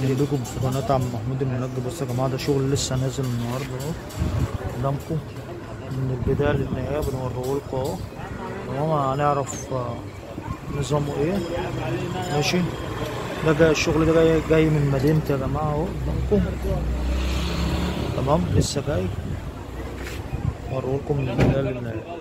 أهلا بكم في قناة عم محمود المنجم بصوا يا جماعة ده شغل لسه نازل النهاردة أهو. قدامكم من البداية للنهاية بنوريه لكم أهو. تمام؟ هنعرف آه، نظامه إيه. ماشي؟ ده جاي الشغل ده جاي, جاي من مدينتي يا جماعة أهو قدامكم. تمام؟ لسه جاي. اوريه لكم من البداية للنهاية.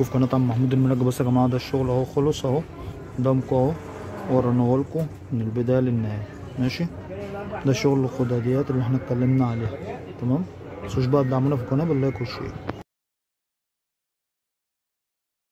اشتركوا في قناه عم محمود المنجم بصوا يا جماعة ده الشغل اهو خلص اهو قدامكم اهو وريناه لكم من البدايه للنهايه ماشي ده شغل الخداديات اللي إحنا اتكلمنا عليها تمام متنسوش بقى تدعمونا في القناه باللايك والشير